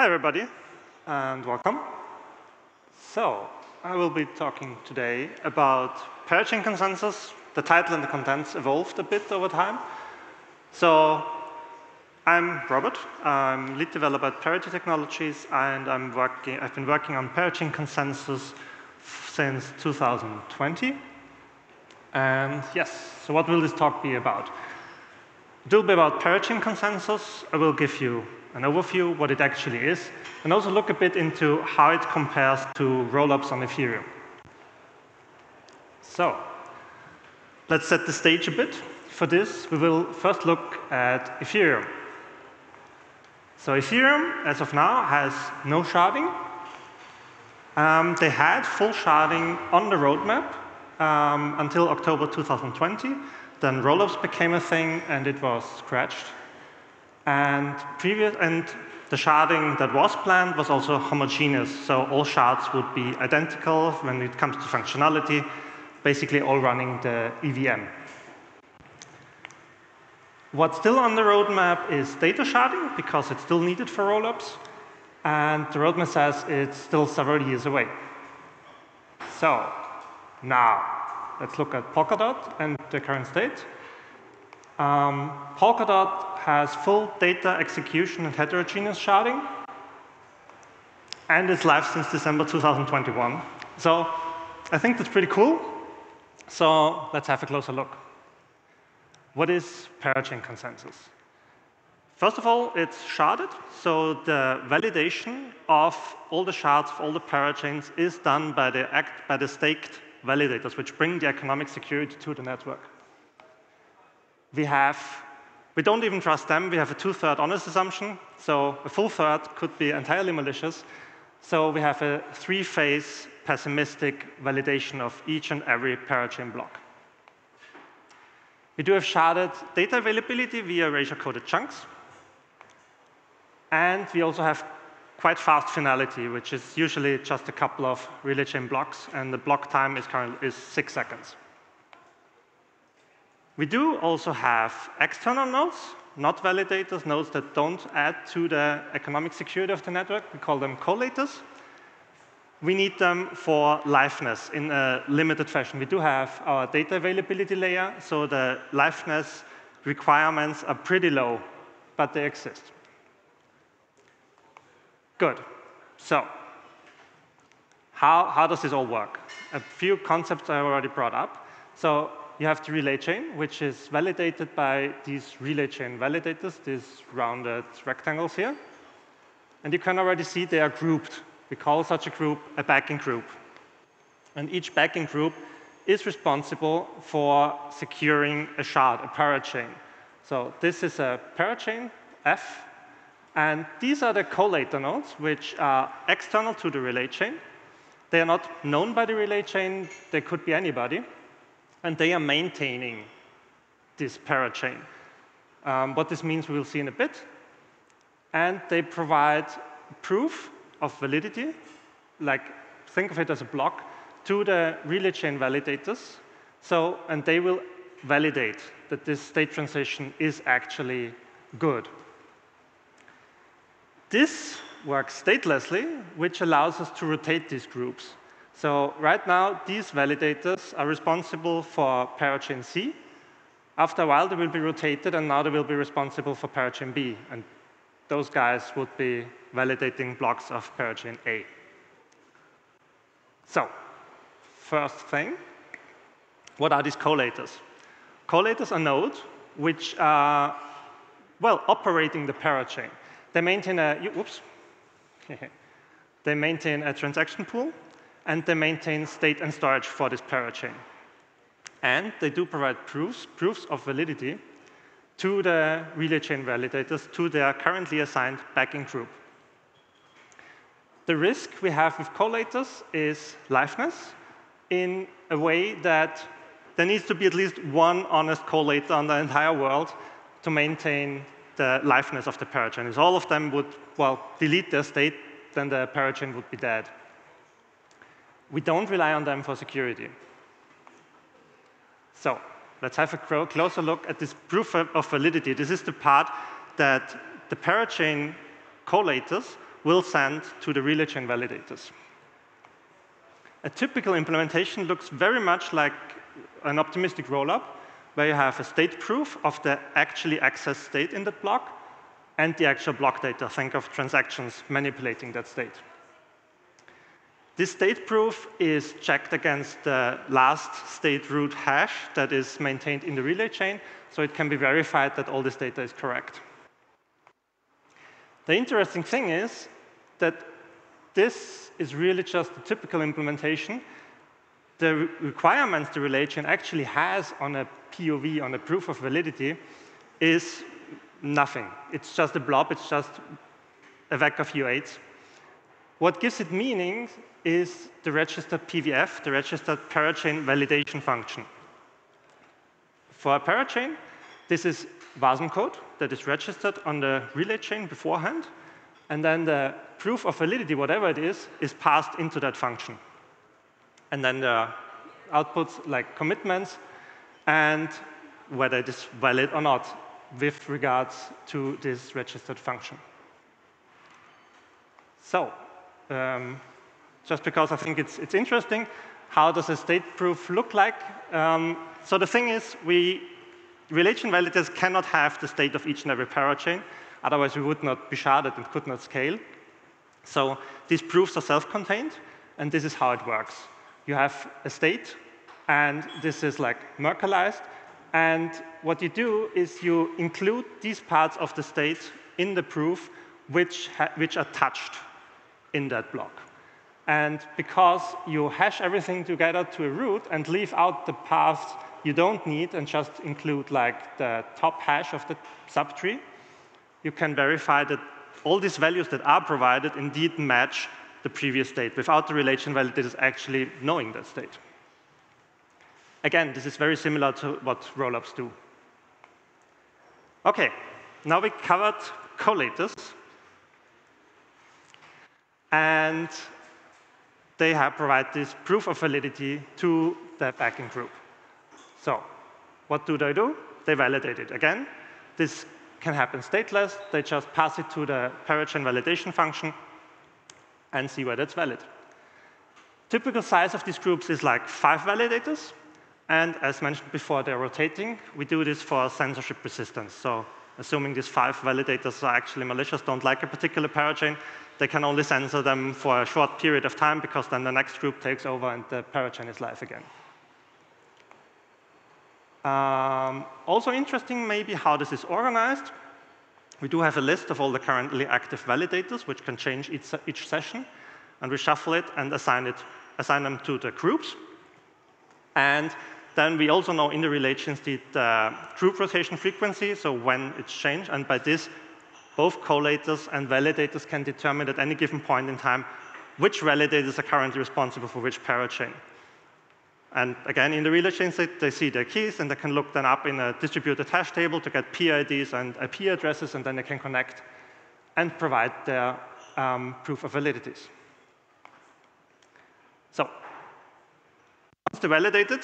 Hi, everybody, and welcome. So, I will be talking today about parachain consensus. The title and the contents evolved a bit over time. So, I'm Robert. I'm lead developer at Parity Technologies, and I'm working, I've been working on parachain consensus since 2020. And yes, so what will this talk be about? It will be about parachain consensus. I will give you an overview, what it actually is, and also look a bit into how it compares to rollups on Ethereum. So, let's set the stage a bit. For this, we will first look at Ethereum. So Ethereum, as of now, has no sharding. Um, they had full sharding on the roadmap um, until October 2020. Then rollups became a thing, and it was scratched. And previous and the sharding that was planned was also homogeneous, so all shards would be identical when it comes to functionality, basically all running the EVM. What's still on the roadmap is data sharding, because it's still needed for rollups, and the roadmap says it's still several years away. So, now, let's look at Polkadot and the current state. Um, Polkadot has full data execution and heterogeneous sharding, and it's live since December 2021. So I think that's pretty cool. So let's have a closer look. What is parachain consensus? First of all, it's sharded, so the validation of all the shards of all the parachains is done by the, act, by the staked validators, which bring the economic security to the network. We have, we don't even trust them. We have a two-third honest assumption. So a full third could be entirely malicious. So we have a three-phase pessimistic validation of each and every parachain block. We do have sharded data availability via erasure-coded chunks. And we also have quite fast finality, which is usually just a couple of relay chain blocks, and the block time is, currently, is six seconds. We do also have external nodes, not validators, nodes that don't add to the economic security of the network. We call them collators. We need them for liveness in a limited fashion. We do have our data availability layer, so the liveness requirements are pretty low, but they exist. Good. So how, how does this all work? A few concepts I already brought up. So you have the relay chain, which is validated by these relay chain validators, these rounded rectangles here. And you can already see they are grouped. We call such a group a backing group. And each backing group is responsible for securing a shard, a parachain. So this is a parachain, F, and these are the collator nodes, which are external to the relay chain. They are not known by the relay chain. They could be anybody. And they are maintaining this parachain. Um, what this means, we will see in a bit. And they provide proof of validity, like think of it as a block, to the relay chain validators. So, and they will validate that this state transition is actually good. This works statelessly, which allows us to rotate these groups. So right now, these validators are responsible for parachain C. After a while, they will be rotated, and now they will be responsible for parachain B. And those guys would be validating blocks of parachain A. So first thing, what are these collators? Collators are nodes which are, well, operating the parachain. They maintain a, whoops, they maintain a transaction pool, and they maintain state and storage for this parachain. And they do provide proofs, proofs of validity to the relay chain validators, to their currently assigned backing group. The risk we have with collators is liveness in a way that there needs to be at least one honest collator on the entire world to maintain the liveness of the parachain. If all of them would, well, delete their state, then the parachain would be dead. We don't rely on them for security. So let's have a closer look at this proof of validity. This is the part that the parachain collators will send to the relay chain validators. A typical implementation looks very much like an optimistic rollup, where you have a state proof of the actually accessed state in that block and the actual block data. Think of transactions manipulating that state. This state proof is checked against the last state root hash that is maintained in the relay chain, so it can be verified that all this data is correct. The interesting thing is that this is really just a typical implementation. The requirements the relay chain actually has on a POV, on a proof of validity, is nothing. It's just a blob, it's just a vec of U8s. What gives it meaning is the registered PVF, the registered parachain validation function. For a parachain, this is WASM code that is registered on the relay chain beforehand, and then the proof of validity, whatever it is, is passed into that function. And then the outputs like commitments and whether it is valid or not with regards to this registered function. So um, just because I think it's, it's interesting. How does a state proof look like? Um, so the thing is, we relay chain validators cannot have the state of each and every parachain. Otherwise, we would not be sharded and could not scale. So these proofs are self-contained, and this is how it works. You have a state, and this is like Merkleized. And what you do is you include these parts of the state in the proof which, which are touched in that block. And because you hash everything together to a root and leave out the paths you don't need and just include like the top hash of the subtree, you can verify that all these values that are provided indeed match the previous state without the relay chain validators actually knowing that state. Again, this is very similar to what rollups do. OK, now we covered collators. And they have provide this proof of validity to the backing group. So what do they do? They validate it. Again, this can happen stateless. They just pass it to the parachain validation function and see whether it's valid. Typical size of these groups is like five validators. And as mentioned before, they're rotating. We do this for censorship resistance. So assuming these five validators are actually malicious, don't like a particular parachain, they can only censor them for a short period of time because then the next group takes over and the parachain is live again. Um, also interesting maybe how this is organized. We do have a list of all the currently active validators, which can change each, each session. And we shuffle it and assign, it, assign them to the groups. And then we also know in the relations the uh, group rotation frequency, so when it's changed. And by this, both collators and validators can determine at any given point in time which validators are currently responsible for which parachain. And again, in the relay chain, they, they, see their keys, and they can look them up in a distributed hash table to get PIDs and IP addresses, and then they can connect and provide their um, proof of validities. So once they're validated,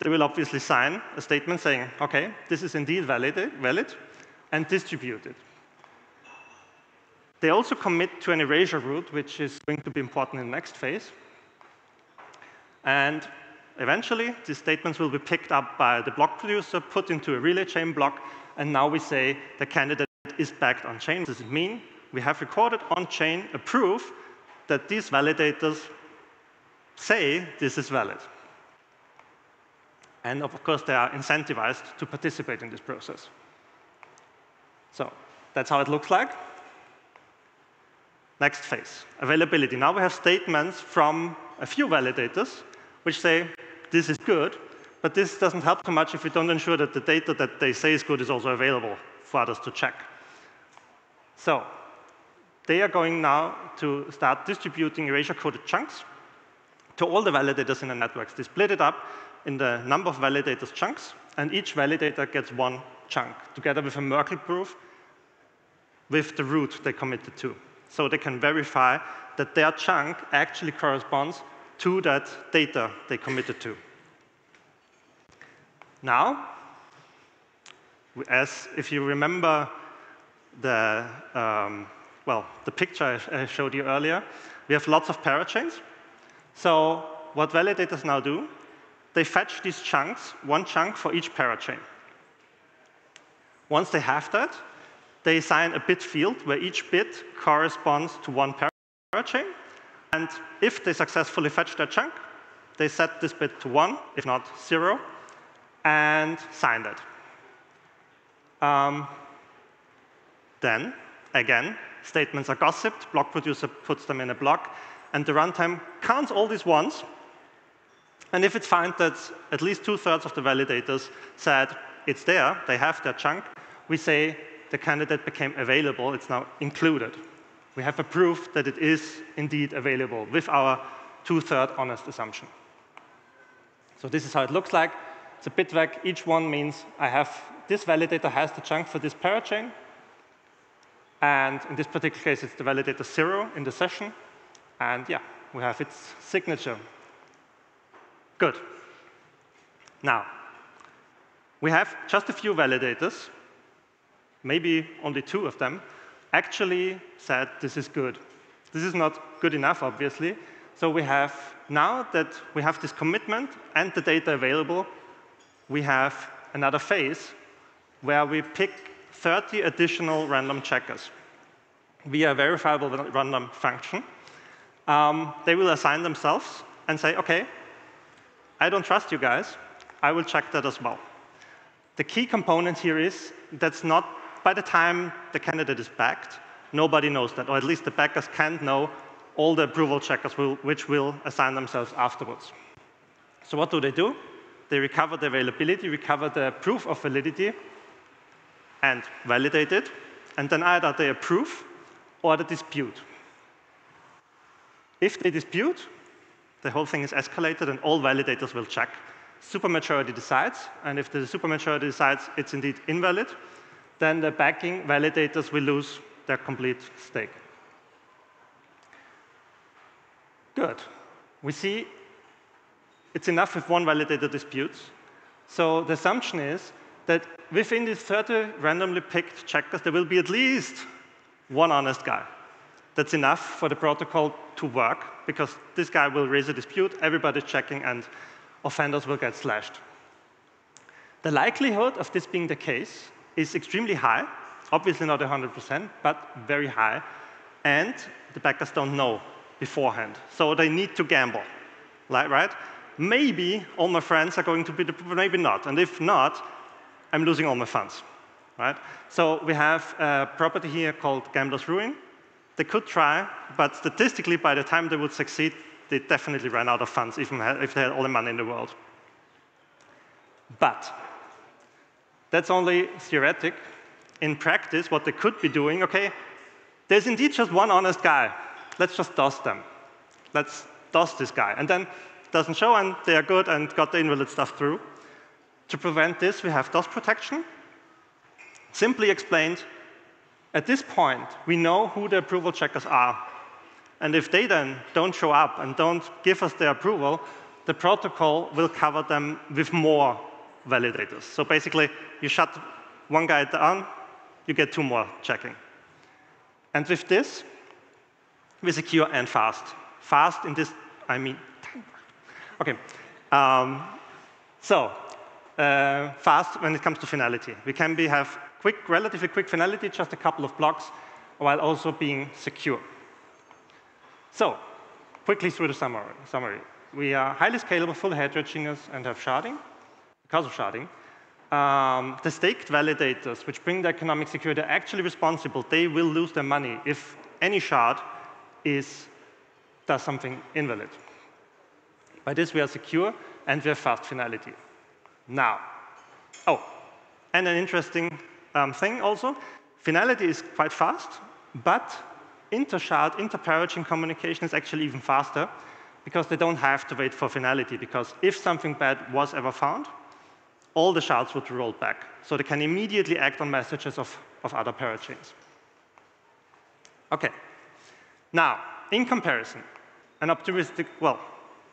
they will obviously sign a statement saying, OK, this is indeed valid, valid and distributed. They also commit to an erasure root, which is going to be important in the next phase. And eventually, these statements will be picked up by the block producer, put into a relay chain block, and now we say the candidate is backed on chain. What does it mean? We have recorded on chain a proof that these validators say this is valid. And of course, they are incentivized to participate in this process. So that's how it looks like. Next phase, availability. Now we have statements from a few validators which say, this is good, but this doesn't help too much if we don't ensure that the data that they say is good is also available for others to check. So they are going now to start distributing erasure-coded chunks to all the validators in the networks. They split it up in the number of validators chunks, and each validator gets one chunk, together with a Merkle proof with the root they committed to so they can verify that their chunk actually corresponds to that data they committed to. Now, as if you remember the um, well, the picture I showed you earlier, we have lots of parachains. So what validators now do, they fetch these chunks, one chunk for each parachain. Once they have that, they assign a bit field where each bit corresponds to one parachain. And if they successfully fetch that chunk, they set this bit to 1, if not 0, and sign that. Um, then, again, statements are gossiped, block producer puts them in a block, and the runtime counts all these ones. And if it finds that at least two-thirds of the validators said it's there, they have their chunk, we say the candidate became available, it's now included. We have a proof that it is indeed available with our two-third honest assumption. So this is how it looks like. It's a bit vague. Each one means I have this validator has the chunk for this parachain. And in this particular case, it's the validator zero in the session. And yeah, we have its signature. Good. Now, we have just a few validators, maybe only two of them, actually said this is good. This is not good enough, obviously. So we have, now that we have this commitment and the data available, we have another phase where we pick 30 additional random checkers via a verifiable random function. Um, they will assign themselves and say, OK, I don't trust you guys. I will check that as well. The key component here is that's not by the time the candidate is backed, nobody knows that, or at least the backers can't know all the approval checkers will, which will assign themselves afterwards. So what do they do? They recover the availability, recover the proof of validity, and validate it, and then either they approve or they dispute. If they dispute, the whole thing is escalated and all validators will check. Supermajority decides, and if the supermajority decides it's indeed invalid, then the backing validators will lose their complete stake. Good. We see it's enough if one validator disputes. So the assumption is that within these 30 randomly picked checkers, there will be at least one honest guy. That's enough for the protocol to work, because this guy will raise a dispute, everybody's checking, and offenders will get slashed. The likelihood of this being the case is extremely high, obviously not 100%, but very high, and the backers don't know beforehand, so they need to gamble, Like, right? Maybe all my friends are going to be, the, maybe not, and if not, I'm losing all my funds, right? So we have a property here called Gambler's Ruin. They could try, but statistically, by the time they would succeed, they definitely ran out of funds, even if they had all the money in the world. But that's only theoretic. In practice, what they could be doing, okay, there's indeed just one honest guy. Let's just DOS them. Let's DOS this guy. And then doesn't show, and they are good and got the invalid stuff through. To prevent this, we have DOS protection. Simply explained, at this point, we know who the approval checkers are. And if they then don't show up and don't give us their approval, the protocol will cover them with more validators. So basically, you shut one guy down, you get two more checking. And with this, we secure and fast. Fast in this, I mean, okay. Um, so, uh, fast when it comes to finality. We can be, have quick, relatively quick finality, just a couple of blocks, while also being secure. So, quickly through the summary. summary. We are highly scalable, full heterogeneous, and have sharding because of sharding. Um, the staked validators, which bring the economic security, are actually responsible. They will lose their money if any shard is, does something invalid. By this, we are secure and we have fast finality. Now, oh, and an interesting um, thing also, finality is quite fast, but inter-shard, inter-parachain communication is actually even faster because they don't have to wait for finality, because if something bad was ever found, all the shards would roll back. So they can immediately act on messages of, of other parachains. OK. Now, in comparison, an optimistic, well,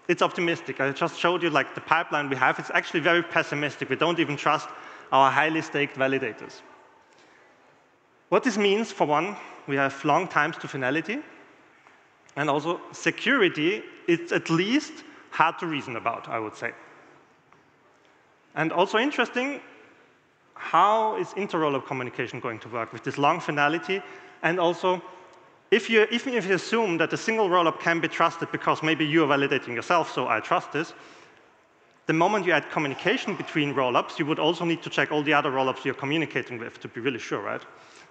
it's optimistic. I just showed you like the pipeline we have. It's actually very pessimistic. We don't even trust our highly staked validators. What this means, for one, we have long times to finality, and also security is at least hard to reason about, I would say. And also interesting, how is inter-rollup communication going to work with this long finality? And also, if you, even if you assume that a single rollup can be trusted because maybe you are validating yourself, so I trust this, the moment you add communication between rollups, you would also need to check all the other rollups you're communicating with to be really sure, right?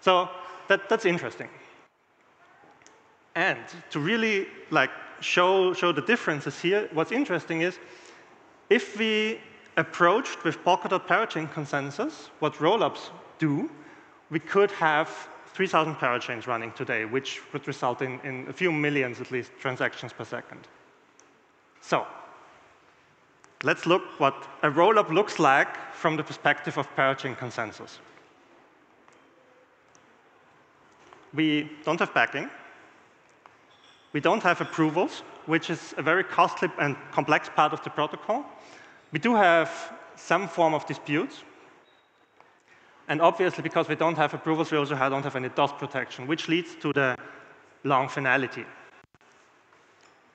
So that, that's interesting. And to really like show, show the differences here, what's interesting is if we approached with Polkadot parachain consensus what rollups do, we could have 3,000 parachains running today, which would result in, in a few millions, at least, transactions per second. So let's look what a rollup looks like from the perspective of parachain consensus. We don't have backing. We don't have approvals, which is a very costly and complex part of the protocol. We do have some form of disputes. And obviously, because we don't have approvals, we also don't have any DOS protection, which leads to the long finality.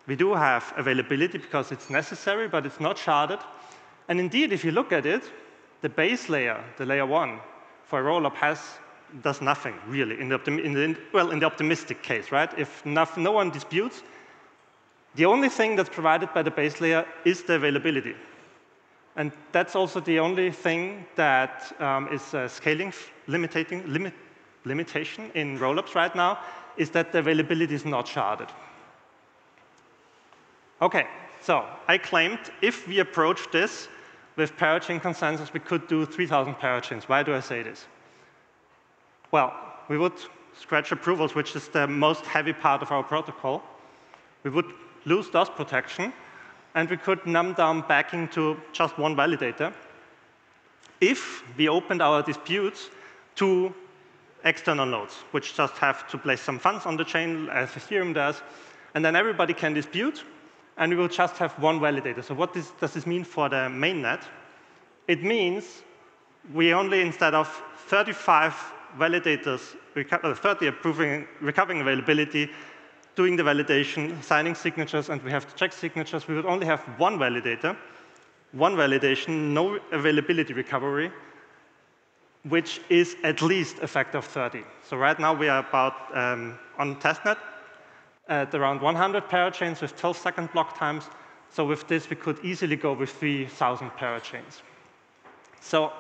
We do have availability because it's necessary, but it's not sharded. And indeed, if you look at it, the base layer, the layer one, for a rollup has does nothing really in the, in the, well in the optimistic case, right? If no, no one disputes, the only thing that's provided by the base layer is the availability. And that's also the only thing that um, is a scaling limiting, limit, limitation in rollups right now, is that the availability is not sharded. OK, so I claimed if we approach this with parachain consensus, we could do 3,000 parachains. Why do I say this? Well, we would scratch approvals, which is the most heavy part of our protocol. We would lose DOS protection, and we could numb down backing to just one validator if we opened our disputes to external nodes, which just have to place some funds on the chain, as Ethereum does, and then everybody can dispute, and we will just have one validator. So what does this mean for the mainnet? It means we only, instead of 35 validators, uh, 30 approving, recovering availability, doing the validation, signing signatures, and we have to check signatures, we would only have one validator, one validation, no availability recovery, which is at least a factor of 30. So right now we are about um, on testnet at around 100 parachains with 12 second block times. So with this, we could easily go with 3,000 parachains. So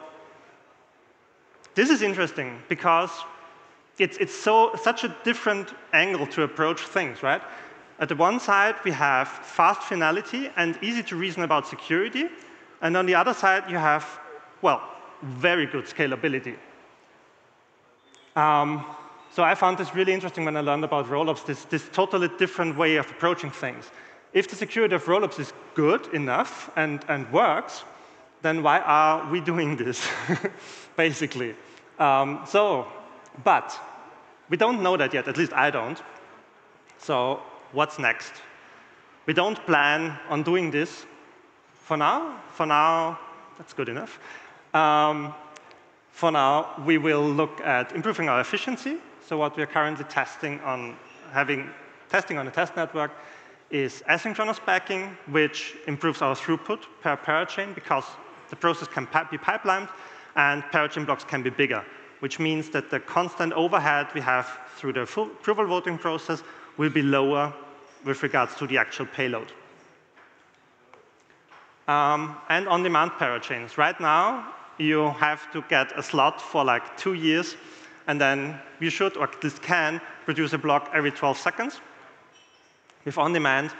this is interesting because it's, it's so, such a different angle to approach things, right? At the one side, we have fast finality and easy to reason about security. And on the other side, you have, well, very good scalability. Um, so I found this really interesting when I learned about rollups, this, this totally different way of approaching things. If the security of rollups is good enough and, and works, then why are we doing this, basically? Um, so, but we don't know that yet, at least I don't. So what's next? We don't plan on doing this for now. For now, that's good enough. Um, for now, we will look at improving our efficiency. So what we are currently testing on having testing on a test network is asynchronous backing, which improves our throughput per parachain because the process can be pipelined and parachain blocks can be bigger which means that the constant overhead we have through the approval voting process will be lower with regards to the actual payload. Um, and on-demand parachains. Right now, you have to get a slot for like two years, and then you should, or at least can, produce a block every 12 seconds. With on-demand,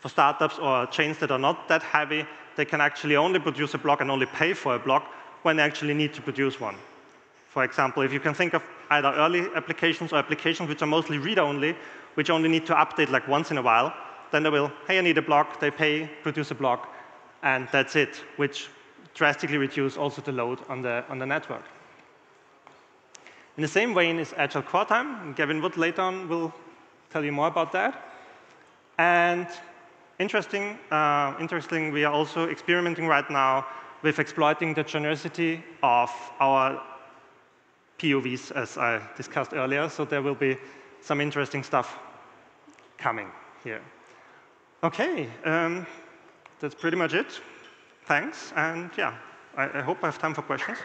for startups or chains that are not that heavy, they can actually only produce a block and only pay for a block when they actually need to produce one. For example, if you can think of either early applications or applications which are mostly read-only, which only need to update like once in a while, then they will, hey, I need a block, they pay, produce a block, and that's it, which drastically reduce also the load on the, on the network. In the same vein is Agile Coretime. Gavin Wood later on will tell you more about that. And interesting, uh, interesting, we are also experimenting right now with exploiting the generosity of our POVs, as I discussed earlier. So there will be some interesting stuff coming here. OK, um, that's pretty much it. Thanks. And yeah, I, I hope I have time for questions.